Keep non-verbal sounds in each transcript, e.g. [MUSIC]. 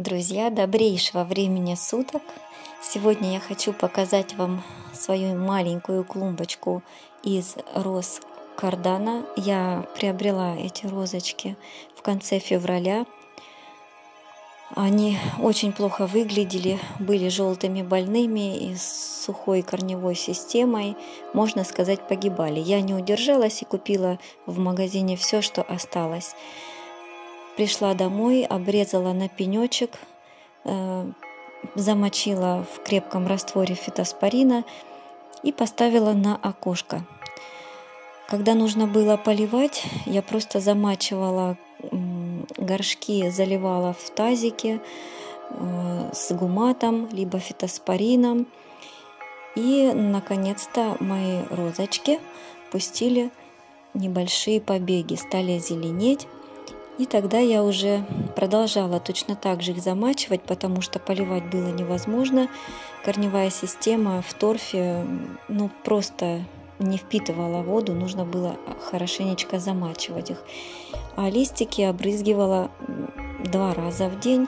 Друзья, добрейшего времени суток! Сегодня я хочу показать вам свою маленькую клумбочку из роз кардана. Я приобрела эти розочки в конце февраля. Они очень плохо выглядели, были желтыми больными и с сухой корневой системой, можно сказать, погибали. Я не удержалась и купила в магазине все, что осталось. Пришла домой, обрезала на пенечек, э, замочила в крепком растворе фитоспорина и поставила на окошко. Когда нужно было поливать, я просто замачивала горшки, заливала в тазике э, с гуматом, либо фитоспорином. И, наконец-то, мои розочки пустили небольшие побеги, стали зеленеть. И тогда я уже продолжала точно так же их замачивать, потому что поливать было невозможно. Корневая система в торфе ну, просто не впитывала воду, нужно было хорошенечко замачивать их. А листики обрызгивала два раза в день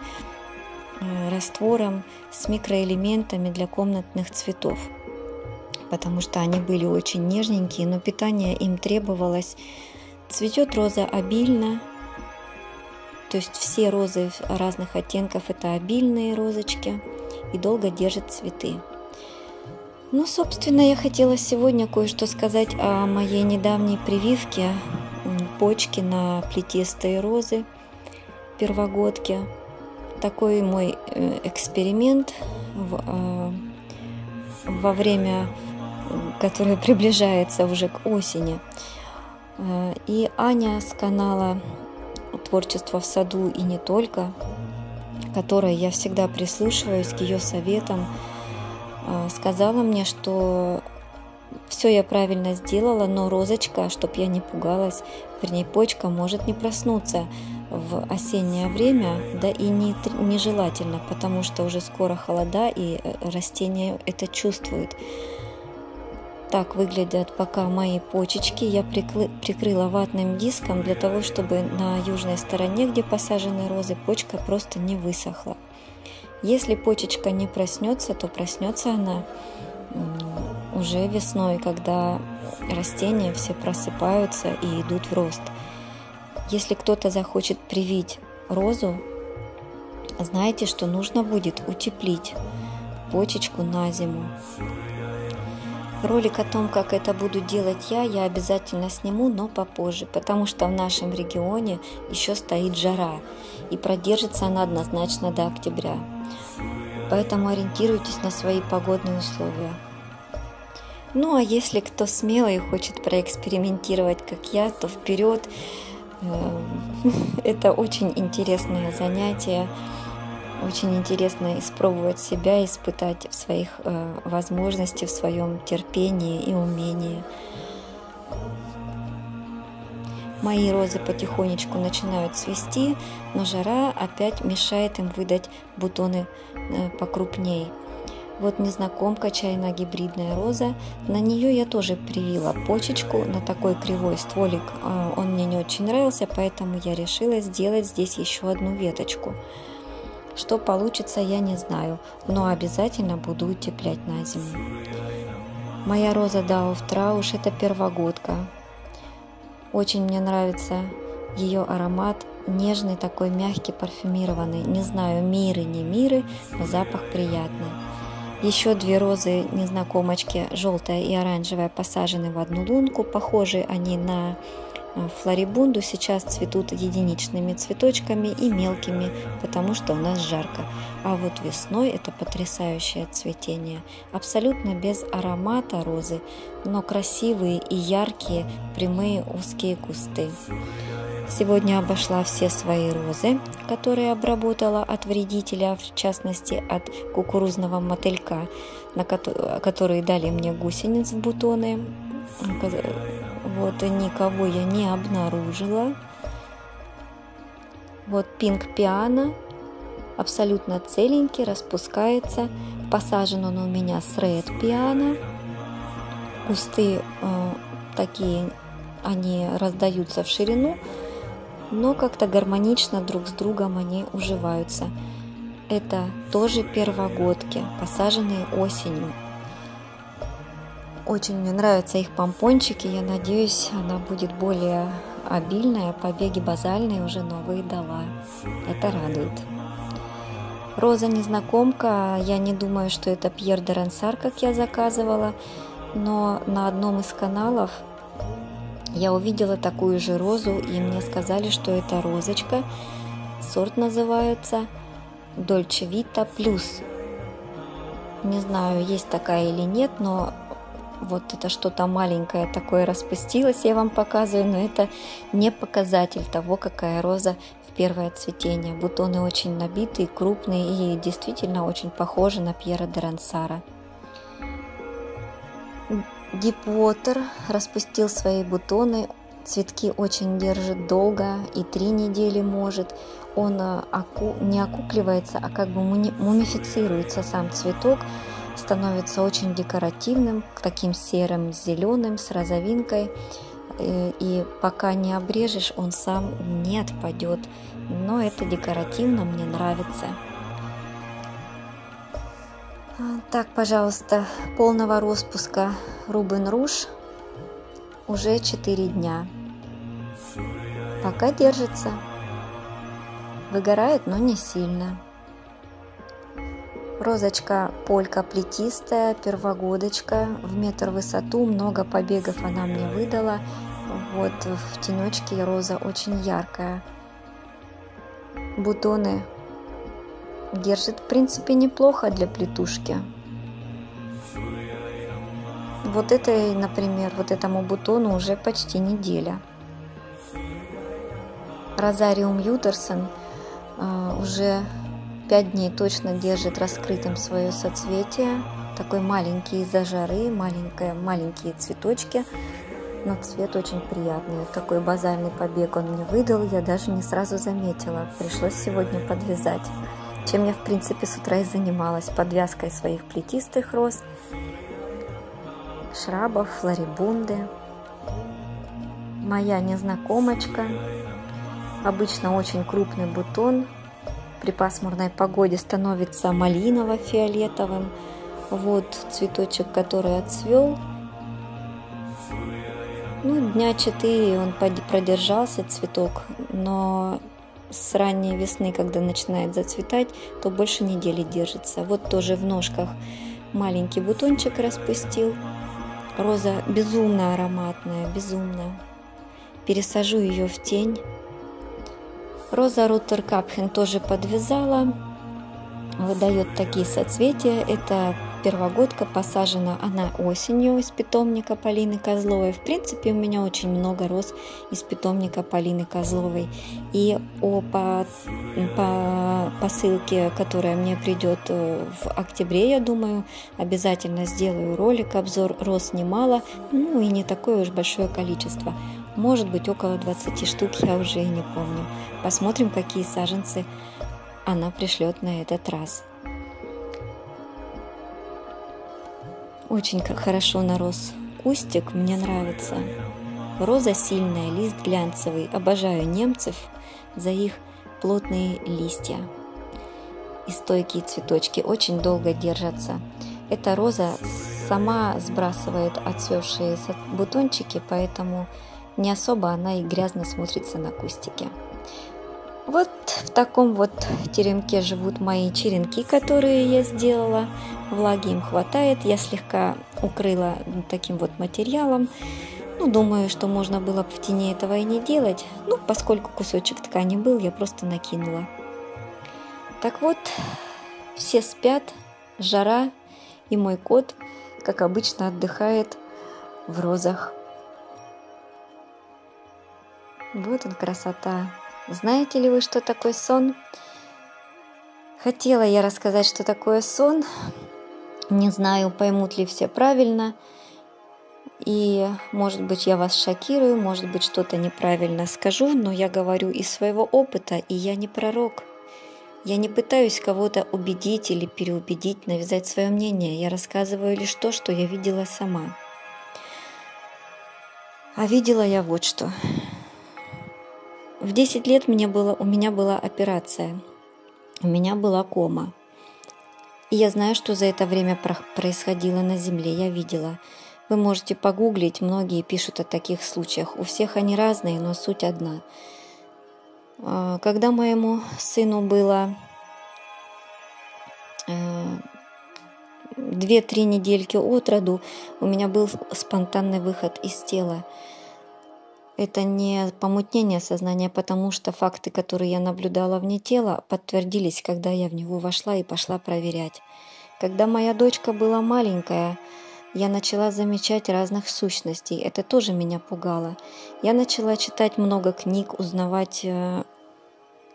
э, раствором с микроэлементами для комнатных цветов потому что они были очень нежненькие, но питание им требовалось. Цветет роза обильно, то есть все розы разных оттенков это обильные розочки и долго держат цветы. Ну, собственно, я хотела сегодня кое-что сказать о моей недавней прививке почки на плетистые розы первогодки. Такой мой э, эксперимент э, во время, которое [LAUGHS] приближается уже к осени. Э, и Аня с канала творчество в саду и не только, которой я всегда прислушиваюсь к ее советам, а, сказала мне, что все я правильно сделала, но розочка, чтоб я не пугалась, вернее, почка может не проснуться в осеннее время, да и не, нежелательно, потому что уже скоро холода, и э, растение это чувствует так выглядят пока мои почечки. Я прикрыла ватным диском для того, чтобы на южной стороне, где посажены розы, почка просто не высохла. Если почечка не проснется, то проснется она уже весной, когда растения все просыпаются и идут в рост. Если кто-то захочет привить розу, знайте, что нужно будет утеплить почечку на зиму. Ролик о том, как это буду делать я, я обязательно сниму, но попозже, потому что в нашем регионе еще стоит жара, и продержится она однозначно до октября. Поэтому ориентируйтесь на свои погодные условия. Ну а если кто смелый и хочет проэкспериментировать, как я, то вперед. Э, [LAUGHS] это очень интересное занятие. Очень интересно испробовать себя, испытать в своих э, возможностях, в своем терпении и умении. Мои розы потихонечку начинают цвести, но жара опять мешает им выдать бутоны э, покрупней. Вот незнакомка чайная гибридная роза. На нее я тоже привила почечку на такой кривой стволик. Э, он мне не очень нравился, поэтому я решила сделать здесь еще одну веточку. Что получится, я не знаю, но обязательно буду утеплять на зиму. Моя роза Дауф Трауш – это первогодка. Очень мне нравится ее аромат, нежный такой, мягкий, парфюмированный. Не знаю, миры, не миры, но запах приятный. Еще две розы незнакомочки, желтая и оранжевая, посажены в одну лунку. Похожи они на флорибунду сейчас цветут единичными цветочками и мелкими, потому что у нас жарко. А вот весной это потрясающее цветение. Абсолютно без аромата розы, но красивые и яркие прямые узкие кусты. Сегодня обошла все свои розы, которые обработала от вредителя, в частности от кукурузного мотылька, на которые дали мне гусениц в бутоны и никого я не обнаружила. Вот пинг пиано абсолютно целенький, распускается. Посажен он у меня с ред пиано. Кусты э, такие, они раздаются в ширину, но как-то гармонично друг с другом они уживаются. Это тоже первогодки, посаженные осенью. Очень мне нравятся их помпончики. Я надеюсь, она будет более обильная. Побеги базальные уже новые дала. Это радует. Роза незнакомка. Я не думаю, что это Пьер де Рансар, как я заказывала. Но на одном из каналов я увидела такую же розу, и мне сказали, что это розочка. Сорт называется Dolce Vita Plus. Не знаю, есть такая или нет, но вот это что-то маленькое такое распустилось, я вам показываю, но это не показатель того, какая роза в первое цветение. Бутоны очень набитые, крупные и действительно очень похожи на Пьера де Рансара. Дипвотер распустил свои бутоны, цветки очень держит долго и три недели может. Он э, не окукливается, а как бы мумифицируется сам цветок, становится очень декоративным, таким серым, зеленым, с розовинкой. Э, и пока не обрежешь, он сам не отпадет. Но это декоративно, мне нравится. А, так, пожалуйста, полного распуска Рубен Руж уже 4 дня. Пока держится. Выгорает, но не сильно. Розочка полька плетистая, первогодочка, в метр высоту, много побегов она мне выдала. Вот в тенечке роза очень яркая. Бутоны держит в принципе неплохо для плетушки. Вот этой, например, вот этому бутону уже почти неделя. Розариум Ютерсон э, уже 5 дней точно держит раскрытым свое соцветие. Такой маленький из-за жары, маленькие, маленькие цветочки. Но цвет очень приятный. Такой базальный побег он мне выдал, я даже не сразу заметила. Пришлось сегодня подвязать. Чем я, в принципе, с утра и занималась. Подвязкой своих плетистых роз, шрабов, флорибунды. Моя незнакомочка. Обычно очень крупный бутон, при пасмурной погоде становится малиново-фиолетовым. Вот цветочек, который отцвел. Ну, дня четыре он продержался, цветок, но с ранней весны, когда начинает зацветать, то больше недели держится. Вот тоже в ножках маленький бутончик распустил. Роза безумно ароматная, безумно. Пересажу ее в тень. Роза Руттер Капхен тоже подвязала. Выдает такие соцветия. Это первогодка, посажена она осенью из питомника Полины Козловой. В принципе, у меня очень много роз из питомника Полины Козловой. И о по, по посылке, которая мне придет э, в октябре, я думаю, обязательно сделаю ролик, обзор роз немало, ну и не такое уж большое количество. Может быть около 20 штук, я уже и не помню. Посмотрим, какие саженцы она пришлет на этот раз. Очень хорошо нарос кустик, мне нравится. Роза сильная, лист глянцевый. Обожаю немцев за их плотные листья. И стойкие цветочки очень долго держатся. Эта роза сама сбрасывает отцвевшие бутончики, поэтому не особо она и грязно смотрится на кустике. Вот в таком вот теремке живут мои черенки, которые я сделала. Влаги им хватает. Я слегка укрыла таким вот материалом. Ну, думаю, что можно было бы в тени этого и не делать. Ну, поскольку кусочек ткани был, я просто накинула. Так вот, все спят, жара, и мой кот, как обычно, отдыхает в розах. Вот он красота. Знаете ли вы, что такое сон? Хотела я рассказать, что такое сон. Не знаю, поймут ли все правильно. И, может быть, я вас шокирую, может быть, что-то неправильно скажу, но я говорю из своего опыта, и я не пророк. Я не пытаюсь кого-то убедить или переубедить, навязать свое мнение. Я рассказываю лишь то, что я видела сама. А видела я вот что. В 10 лет мне было, у меня была операция. у меня была кома. И я знаю, что за это время происходило на Земле, я видела. Вы можете погуглить, многие пишут о таких случаях. У всех они разные, но суть одна. А, когда моему сыну было э, две-три недельки от роду, у меня был спонтанный выход из тела. Это не помутнение сознания, потому что факты, которые я наблюдала вне тела, подтвердились, когда я в него вошла и пошла проверять. Когда моя дочка была маленькая, я начала замечать разных сущностей. Это тоже меня пугало. Я начала читать много книг, узнавать э,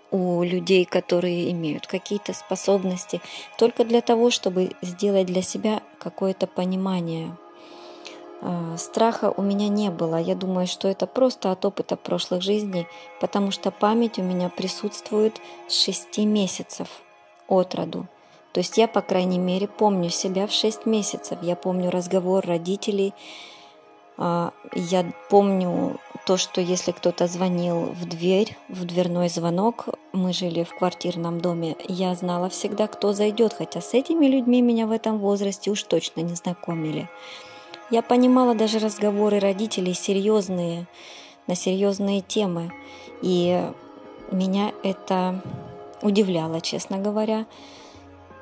у людей, которые имеют какие-то способности, только для того, чтобы сделать для себя какое-то понимание. Э, страха у меня не было. Я думаю, что это просто от опыта прошлых жизней, потому что память у меня присутствует с 6 месяцев от роду. То есть я, по крайней мере, помню себя в 6 месяцев. Я помню разговор родителей. А, я помню то, что если кто-то звонил в дверь, в дверной звонок, мы жили в квартирном доме, я знала всегда, кто зайдет, хотя с этими людьми меня в этом возрасте уж точно не знакомили. Я понимала даже разговоры родителей серьезные, на серьезные темы. И меня это удивляло, честно говоря.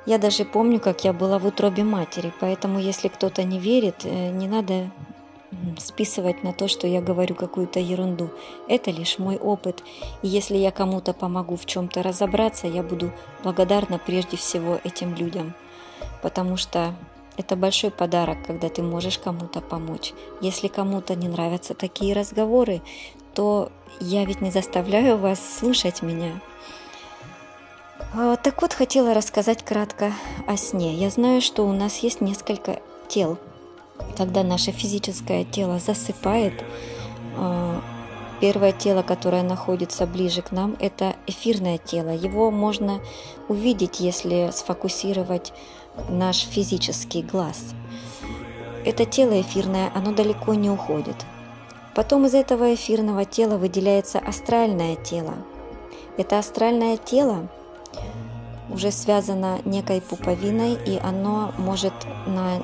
Я даже помню, как я была в утробе матери, поэтому если кто-то не верит, э, не надо списывать на то, что я говорю какую-то ерунду. Это лишь мой опыт. И если я кому-то помогу в чем-то разобраться, я буду благодарна прежде всего этим людям. Потому что это большой подарок, когда ты можешь кому-то помочь. Если кому-то не нравятся такие разговоры, то я ведь не заставляю вас слушать меня. А, так вот, хотела рассказать кратко о сне. Я знаю, что у нас есть несколько тел. Когда наше физическое тело засыпает, а, первое тело, которое находится ближе к нам, это эфирное тело. Его можно увидеть, если сфокусировать наш физический глаз. Это тело эфирное, оно далеко не уходит. Потом из этого эфирного тела выделяется астральное тело. Это астральное тело уже связано некой пуповиной, и оно может на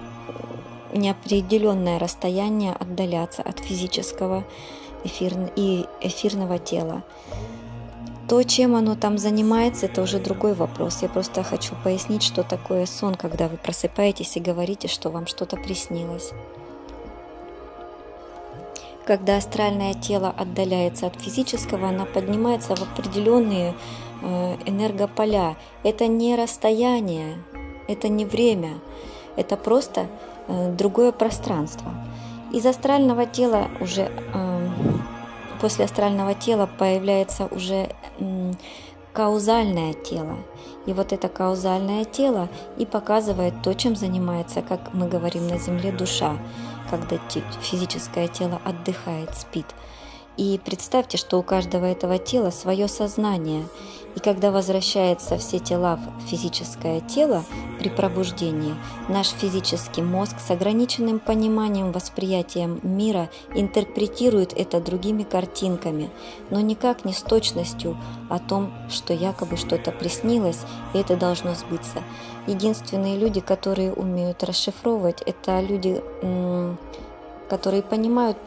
неопределенное расстояние отдаляться от физического эфир... и эфирного тела. То, чем оно там занимается, это уже другой вопрос. Я просто хочу пояснить, что такое сон, когда вы просыпаетесь и говорите, что вам что-то приснилось. Когда астральное тело отдаляется от физического, оно поднимается в определенные Э, энергополя. Это не расстояние, это не время, это просто э, другое пространство. Из астрального тела уже э, после астрального тела появляется уже каузальное тело. И вот это каузальное тело и показывает то, чем занимается, как мы говорим на Земле, душа, когда физическое тело отдыхает, спит. И представьте, что у каждого этого тела свое сознание. И когда возвращаются все тела в физическое тело при пробуждении, наш физический мозг с ограниченным пониманием, восприятием мира интерпретирует это другими картинками, но никак не с точностью о том, что якобы что-то приснилось, и это должно сбыться. Единственные люди, которые умеют расшифровывать, это люди которые понимают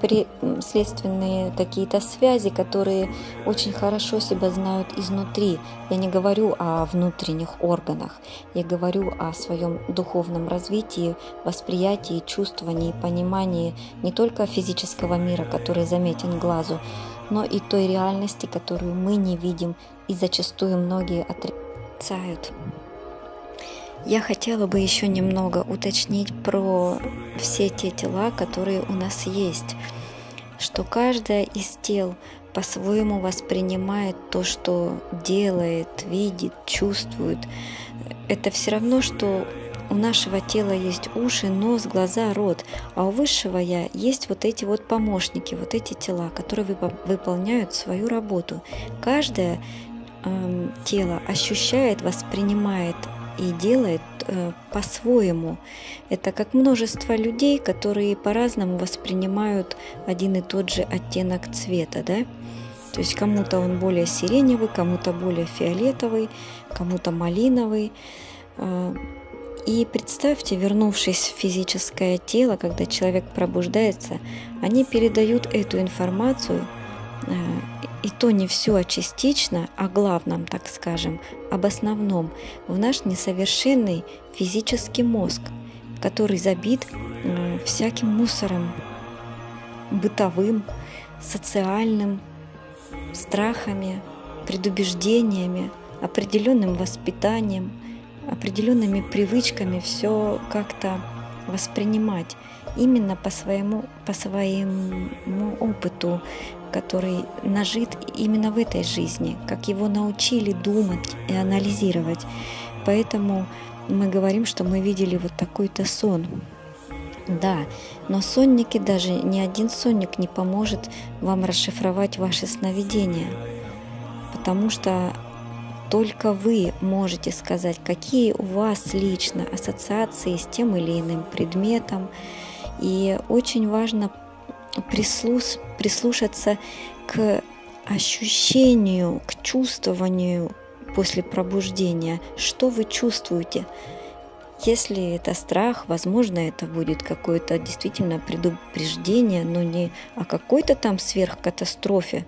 следственные какие-то связи, которые очень хорошо себя знают изнутри. Я не говорю о внутренних органах, я говорю о своем духовном развитии, восприятии, чувствовании, понимании не только физического мира, который заметен глазу, но и той реальности, которую мы не видим и зачастую многие отрицают. Я хотела бы еще немного уточнить про все те тела, которые у нас есть, что каждое из тел по-своему воспринимает то, что делает, видит, чувствует. Это все равно, что у нашего тела есть уши, нос, глаза, рот, а у высшего я есть вот эти вот помощники, вот эти тела, которые выполняют свою работу. Каждое э, тело ощущает, воспринимает и делает э, по-своему. Это как множество людей, которые по-разному воспринимают один и тот же оттенок цвета, да? То есть кому-то он более сиреневый, кому-то более фиолетовый, кому-то малиновый. Э, и представьте, вернувшись в физическое тело, когда человек пробуждается, они передают эту информацию, э, и то не все, а частично, о главном, так скажем, об основном, в наш несовершенный физический мозг, который забит э, всяким мусором, бытовым, социальным, страхами, предубеждениями, определенным воспитанием, определенными привычками. Все как-то воспринимать именно по своему, по своему опыту, который нажит именно в этой жизни, как его научили думать и анализировать. Поэтому мы говорим, что мы видели вот такой-то сон. Да, но сонники, даже ни один сонник не поможет вам расшифровать ваши сновидения, потому что только вы можете сказать, какие у вас лично ассоциации с тем или иным предметом. И очень важно прислуш, прислушаться к ощущению, к чувствованию после пробуждения, что вы чувствуете. Если это страх, возможно, это будет какое-то действительно предупреждение, но не о какой-то там сверхкатастрофе,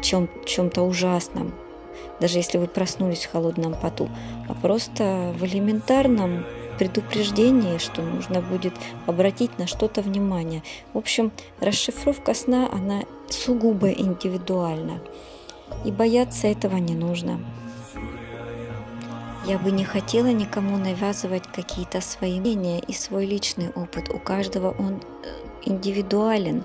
чем, чем-то ужасном, даже если вы проснулись в холодном поту, а просто в элементарном предупреждении, что нужно будет обратить на что-то внимание. В общем, расшифровка сна, она сугубо индивидуальна. И бояться этого не нужно. Я бы не хотела никому навязывать какие-то свои мнения и свой личный опыт. У каждого он э, индивидуален.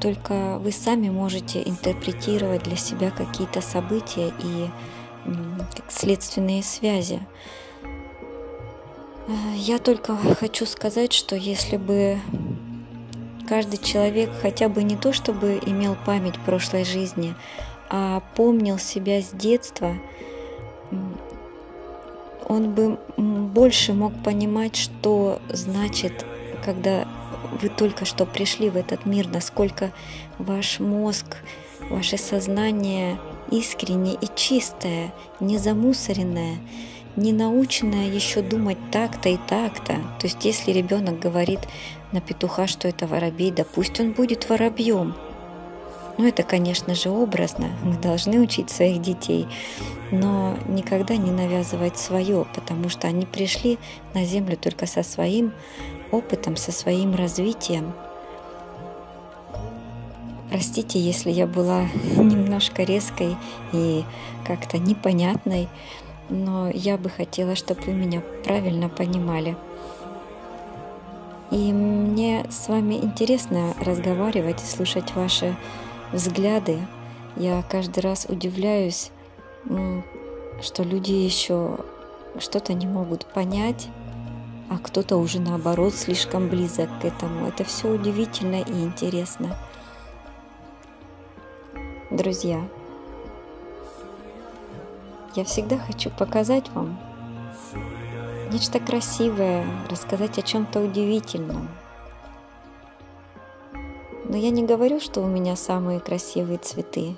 Только вы сами можете интерпретировать для себя какие-то события и следственные связи. Э, я только хочу сказать, что если бы каждый человек хотя бы не то чтобы имел память прошлой жизни, а помнил себя с детства, он бы больше мог понимать, что значит, когда вы только что пришли в этот мир, насколько ваш мозг, ваше сознание искреннее и чистое, не замусоренное, не наученное еще думать так-то и так-то. То есть если ребенок говорит на петуха, что это воробей, да пусть он будет воробьем – ну, это, конечно же, образно. Мы должны учить своих детей, но никогда не навязывать свое, потому что они пришли на Землю только со своим опытом, со своим развитием. Простите, если я была [LAUGHS] немножко резкой и как-то непонятной, но я бы хотела, чтобы вы меня правильно понимали. И мне с вами интересно разговаривать и слушать ваши взгляды. Я каждый раз удивляюсь, что люди еще что-то не могут понять, а кто-то уже наоборот слишком близок к этому. Это все удивительно и интересно. Друзья, я всегда хочу показать вам нечто красивое, рассказать о чем-то удивительном, но я не говорю, что у меня самые красивые цветы.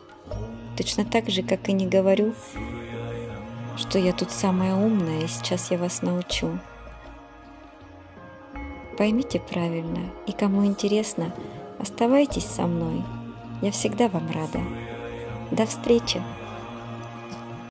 Точно так же, как и не говорю, что я тут самая умная, и сейчас я вас научу. Поймите правильно, и кому интересно, оставайтесь со мной. Я всегда вам рада. До встречи!